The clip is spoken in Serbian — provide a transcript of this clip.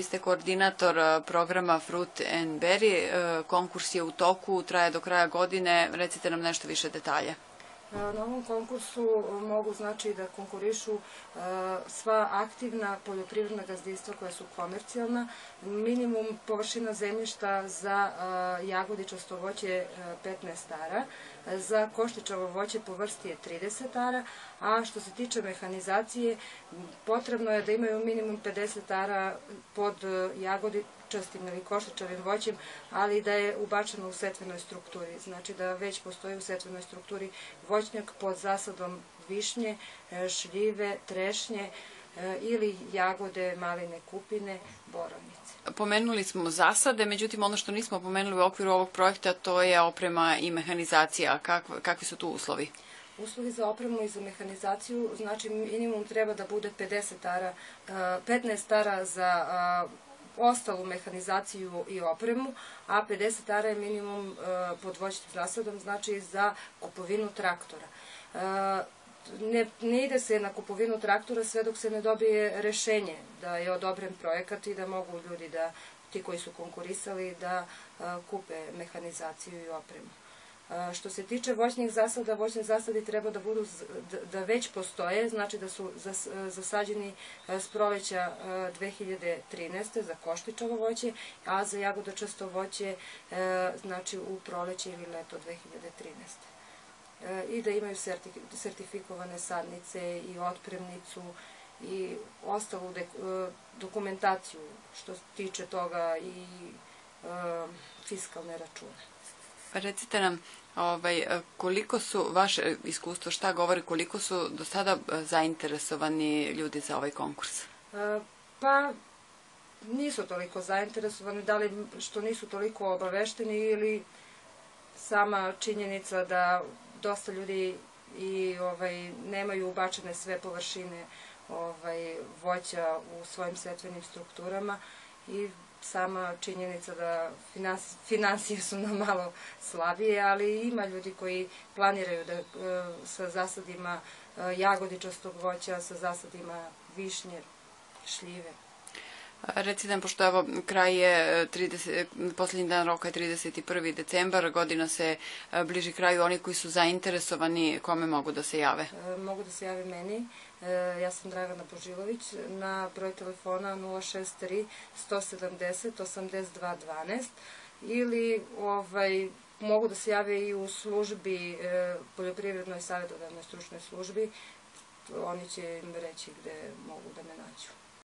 vi ste koordinator e, programa Fruit and Berry. E, konkurs je u toku, traje do kraja godine. Recite nam nešto više detalja. Na ovom konkursu mogu znači da konkurišu sva aktivna poljoprivredna gazdinstva koja su komercijalna, minimum površina zemljišta za jagodičasto voće 15 stara, za koštičavo voće po vrsti je 30 ara, a što se tiče mehanizacije, potrebno je da imaju minimum 50 ara pod jagodičastim ili koštičavim voćem, ali da je ubačeno u setvenoj strukturi. Znači da već postoji u setvenoj strukturi voćnjak pod zasadom višnje, šljive, trešnje, E, ili jagode, maline, kupine, borovnice. Pomenuli smo zasade, međutim ono što nismo pomenuli u okviru ovog projekta to je oprema i mehanizacija. Kakvi, kakvi su tu uslovi? Uslovi za opremu i za mehanizaciju, znači minimum treba da bude 50 ara, 15 ara za ostalu mehanizaciju i opremu, a 50 ara je minimum pod voćnim zasadom, znači za kupovinu traktora ne, ne ide se na kupovinu traktora sve dok se ne dobije rešenje da je odobren projekat i da mogu ljudi da, ti koji su konkurisali, da a, kupe mehanizaciju i opremu. Što se tiče voćnih zasada, voćni zasadi treba da budu, da, već postoje, znači da su zas, zasađeni s proleća 2013. za koštičavo voće, a za jagodočasto voće znači u proleće ili leto 2013 i da imaju sertifikovane sadnice i otpremnicu i ostalu e, dokumentaciju što se tiče toga i e, fiskalne račune. Pa recite nam, ovaj, koliko su vaše iskustvo, šta govori, koliko su do sada zainteresovani ljudi za ovaj konkurs? E, pa, nisu toliko zainteresovani, da li što nisu toliko obavešteni ili sama činjenica da dosta ljudi i ovaj, nemaju ubačene sve površine ovaj, voća u svojim setvenim strukturama i sama činjenica da finans, finansije su nam malo slabije, ali ima ljudi koji planiraju da e, sa zasadima e, jagodičastog voća, sa zasadima višnje, šljive. Reci nam, pošto evo kraj je 30, poslednji dan roka je 31. decembar, godina se e, bliži kraju, oni koji su zainteresovani, kome mogu da se jave? E, mogu da se jave meni, e, ja sam Dragana Božilović, na broj telefona 063 170 82 12 ili ovaj, mogu da se jave i u službi, poljoprivrednoj savjetodavnoj stručnoj službi, oni će im reći gde mogu da me nađu.